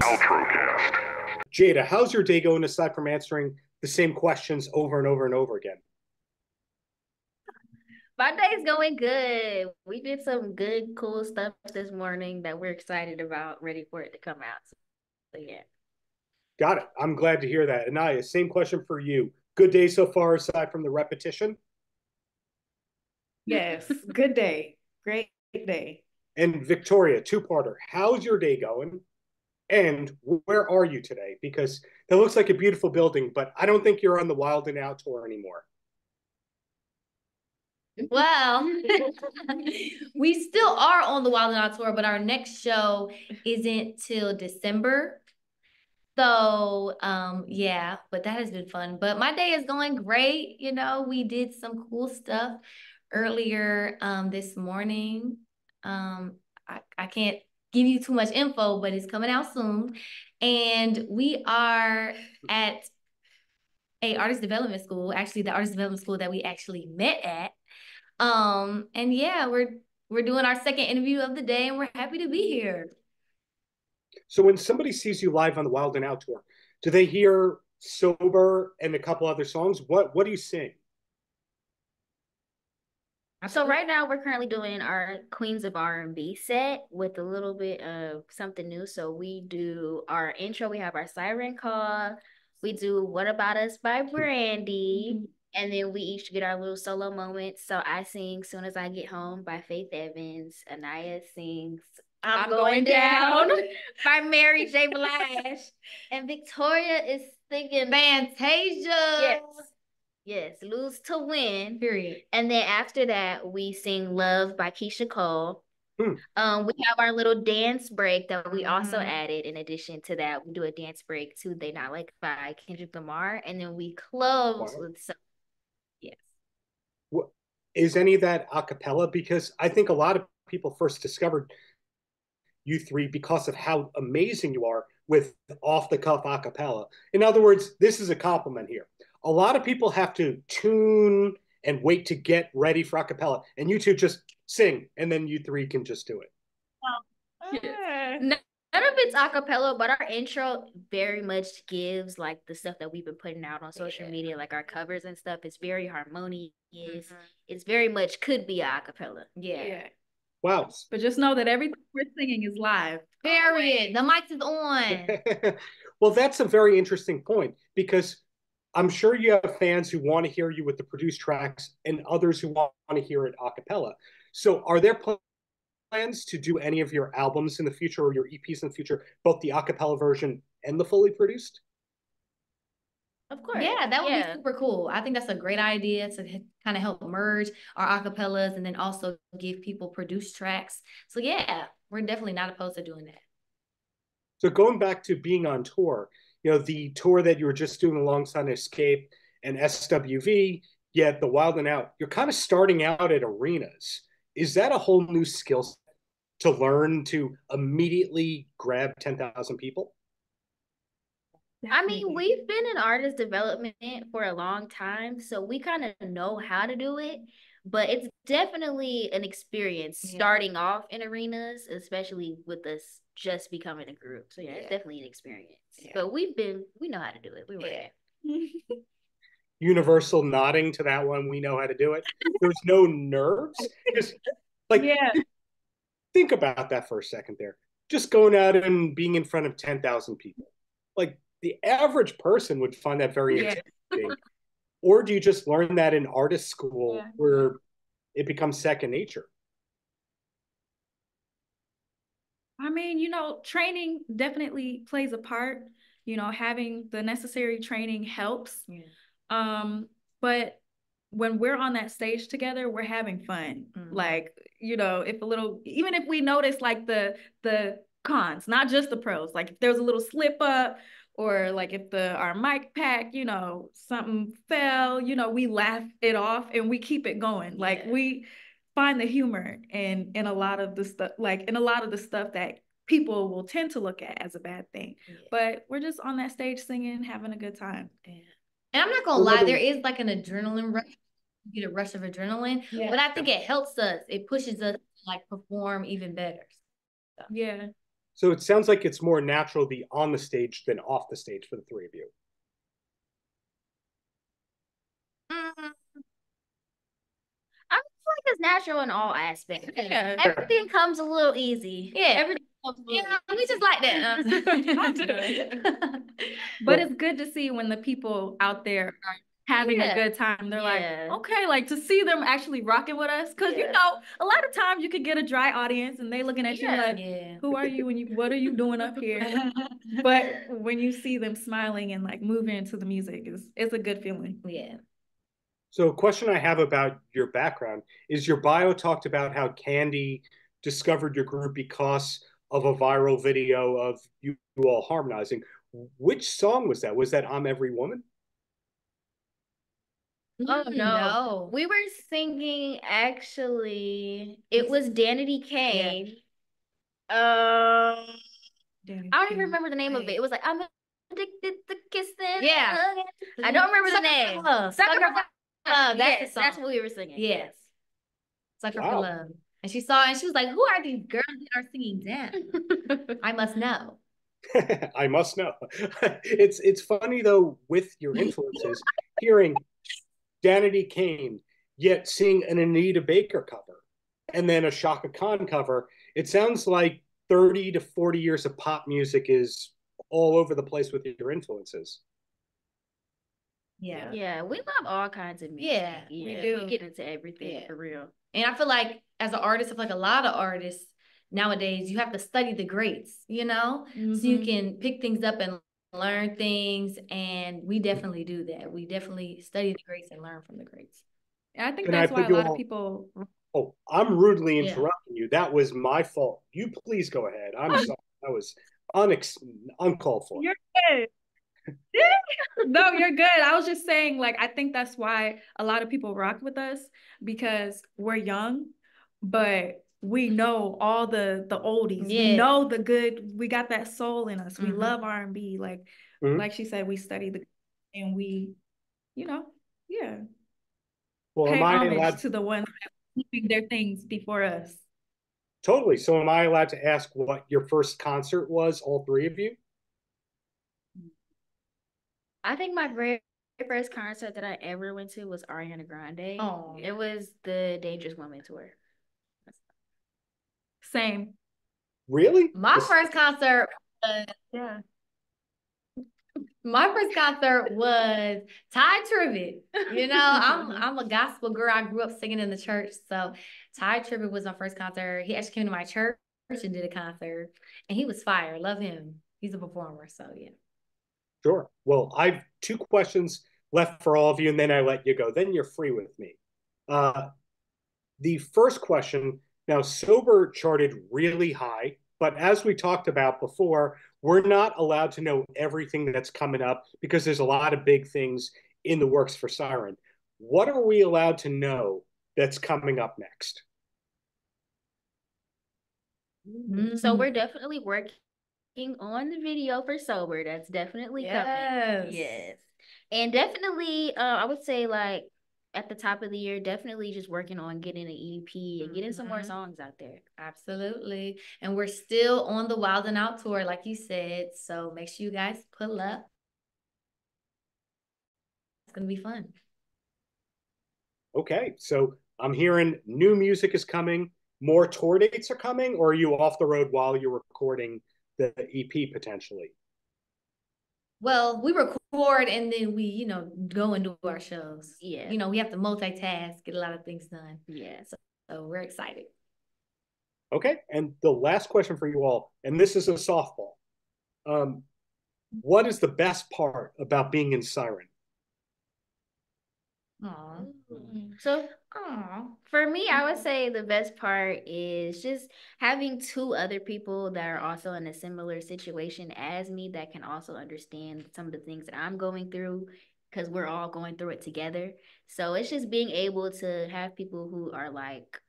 Paltrocast. Jada, how's your day going aside from answering the same questions over and over and over again? My day's going good. We did some good, cool stuff this morning that we're excited about, ready for it to come out. So, yeah. Got it. I'm glad to hear that. Anaya, same question for you. Good day so far aside from the repetition? Yes, good day. Great day. And Victoria, two-parter. How's your day going? And where are you today? Because it looks like a beautiful building, but I don't think you're on the Wild 'N Out tour anymore. Well, we still are on the Wild 'N Out tour, but our next show isn't till December. So, um, yeah, but that has been fun. But my day is going great. You know, we did some cool stuff earlier um this morning. Um, I, I can't give you too much info, but it's coming out soon. And we are at a artist development school, actually the artist development school that we actually met at. Um, and yeah, we're we're doing our second interview of the day and we're happy to be here. So when somebody sees you live on the Wild 'N Out tour, do they hear Sober and a couple other songs? What what do you sing? So right now we're currently doing our Queens of R&B set with a little bit of something new. So we do our intro, we have our siren call, we do What About Us by Brandy, mm-hmm. and then we each get our little solo moments. So I sing Soon as I Get Home by Faith Evans, Anaya sings I'm, I'm going, going down, down. by Mary J. Blige, and Victoria is singing Fantasia. Yes. Yes, lose to win. Period. And then after that, we sing Love by Keyshia Cole. Hmm. Um, we have our little dance break that we also Mhm. added. In addition to that, we do a dance break to They Not Like by Kendrick Lamar. And then we close Wow. with some yes. Is any of that a cappella? Because I think a lot of people first discovered you three because of how amazing you are with off the cuff a cappella. In other words, this is a compliment here. A lot of people have to tune and wait to get ready for a cappella, and you two just sing, and then you three can just do it. Ah. None of it's a cappella, but our intro very much gives like the stuff that we've been putting out on social Yeah. media, like our covers and stuff. It's very harmonious. Mhm. It's very much could be a cappella. Yeah. Wow. But just know that everything we're singing is live. Period. The mic is on. well, that's a very interesting point because I'm sure you have fans who want to hear you with the produced tracks and others who want to hear it a cappella. So, are there plans to do any of your albums in the future or your EPs in the future, both the a cappella version and the fully produced? Of course. Yeah, that would Yeah. be super cool. I think that's a great idea to kind of help merge our acapellas and then also give people produced tracks. So yeah, we're definitely not opposed to doing that. So, going back to being on tour, you know, the tour that you were just doing alongside Xscape and SWV, yet the Wild 'N Out, you're kind of starting out at arenas. Is that a whole new skill set to learn to immediately grab 10,000 people? I mean, we've been in artist development for a long time, so we kind of know how to do it. But it's definitely an experience Yeah. starting off in arenas, especially with us just becoming a group. So yeah, it's definitely an experience. Yeah. But we've been, we know how to do it. We were Yeah. there. Universal nodding to that one. We know how to do it. There's no nerves. Just like yeah. think about that for a second there. Just going out and being in front of 10,000 people. Like the average person would find that very Yeah. intimidating. Or do you just learn that in artist school Yeah. where it becomes second nature? I mean, you know, training definitely plays a part. You know, having the necessary training helps. Yeah. Um, but when we're on that stage together, we're having fun. Mhm. Like, you know, if a little, even if we notice like the the cons, not just the pros, like if there's a little slip up or like if the our mic pack, you know, something fell, you know, we laugh it off and we keep it going. Like Yeah. we find the humor in in a lot of the stuff, like in a lot of the stuff that people will tend to look at as a bad thing. But we're just on that stage singing, having a good time. And I'm not gonna lie, there is like an adrenaline rush. You get a rush of adrenaline, but I think it helps us. It pushes us to like perform even better. Yeah. So it sounds like it's more natural to be on the stage than off the stage for the three of you. Mm. I feel like it's natural in all aspects. Yeah. Everything comes a little easy. Yeah. Everything comes a little Yeah, we just like that. But it's good to see when the people out there are having Yeah. a good time. They're Yeah. like, okay, like to see them actually rocking with us. Cause you know, a lot of times you could get a dry audience and they looking at you like, yeah. who are you and you what are you doing up here? But when you see them smiling and like moving to the music, it's it's a good feeling. yeah. So a question I have about your background is your bio talked about how Kandi discovered your group because of a viral video of you, you all harmonizing. Which song was that? Was that I'm Every Woman? Oh, Mm, no. We were singing actually, it was Danity Kane. Yeah. Uh, I don't even remember the name of it. It was like I'm addicted to kissing. Yeah. I don't remember the name. for Love. Sucker Sucker for for Love. That's Yes, the that's what we were singing. Yes. Sucker Wow. for love. And she saw and she was like, Who are these girls that are singing that? I must know. I must know. it's it's funny though with your influences, hearing Danity Kane, yet seeing an Anita Baker cover and then a Chaka Khan cover. It sounds like 30 to 40 years of pop music is all over the place with your influences. Yeah. Yeah, we love all kinds of music. Yeah, we do. We get into everything Yeah. for real. And I feel like as an artist, I feel like a lot of artists nowadays, you have to study the greats, you know? So you Mhm. can pick things up and learn things. And we mm-hmm. definitely do that. We definitely study the greats and learn from the greats. I think Can I that's why a lot all- of people Oh, I'm rudely Yeah. interrupting you. That was my fault. You please go ahead. I'm sorry. That was unex- uncalled for. You're good. no, you're good. I was just saying, like, I think that's why a lot of people rock with us because we're young, but we know all the the oldies. We know the good. We got that soul in us. We Mhm. love R and B. Like, Mhm. like she said, we study the and we, you know, yeah, Well, pay am I homage allowed to the ones that keeping their things before us. totally? So, am I allowed to ask what your first concert was? All three of you? I think my very first concert that I ever went to was Ariana Grande. Oh. It was the Dangerous Woman tour. Same. Really? My This- first concert was Yeah. my first concert was Tye Tribbett. You know, I'm I'm a gospel girl. I grew up singing in the church. So Tye Tribbett was my first concert. He actually came to my church and did a concert. And he was fire. Love him. He's a performer. So yeah. Sure. Well, I've two questions left for all of you, and then I let you go. Then you're free with me. Uh, the first question now, Sober charted really high, but as we talked about before, we're not allowed to know everything that's coming up because there's a lot of big things in the works for PsiRyn. What are we allowed to know that's coming up next? So Mhm. we're definitely working on the video for Sober. That's definitely Yes. coming. Yes. And definitely, uh, I would say like at the top of the year, definitely just working on getting an EP and getting some more Mhm. songs out there. Absolutely. And we're still on the Wild 'N Out tour, like you said. So make sure you guys pull up. It's gonna be fun. Okay, so I'm hearing new music is coming, more tour dates are coming, or are you off the road while you're recording the EP potentially? Well, we record and then we, you know, go and do our shows. Yeah. You know, we have to multitask, get a lot of things done. Yeah. So we're excited. Okay, and the last question for you all, and this is a softball. Um, what is the best part about being in PsiRyn? Aw. So, aw, for me, I would say the best part is just having two other people that are also in a similar situation as me that can also understand some of the things that I'm going through because we're all going through it together. So it's just being able to have people who are like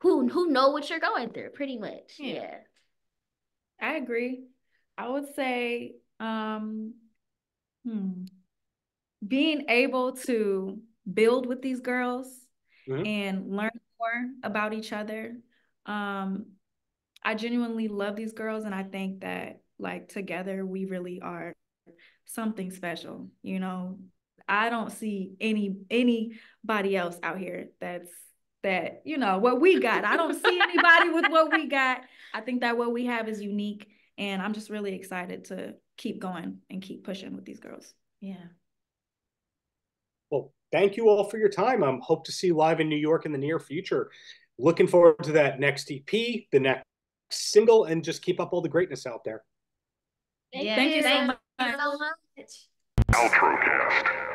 who who know what you're going through, pretty much. Yeah. Yeah. I agree. I would say, um, hmm, being able to build with these girls Mhm. and learn more about each other. Um, I genuinely love these girls and I think that like together we really are something special, you know. I don't see any anybody else out here that's that, you know, what we got. I don't see anybody with what we got. I think that what we have is unique and I'm just really excited to keep going and keep pushing with these girls. Yeah. Well, thank you all for your time. I um, hope to see you live in New York in the near future. Looking forward to that next EP, the next single, and just keep up all the greatness out there. Thank, you, Thank you so much. much. Paltrocast.